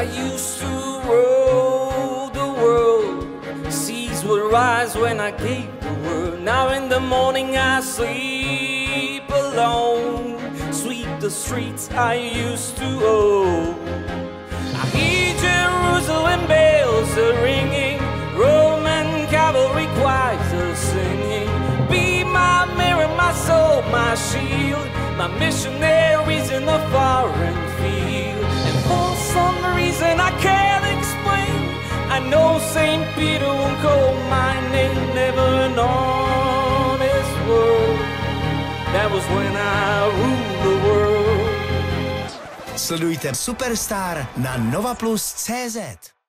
I used to rule the world. Seas would rise when I gave the word. Now in the morning I sleep alone. Sweep the streets I used to own. I hear Jerusalem bells are ringing. Roman cavalry choirs are singing. Be my mirror, my soul, my shield. My missionaries in the foreign Know St. Peter won't call my name. Never. That was when I ruled the world. Sledujte Superstar na novaplus.cz.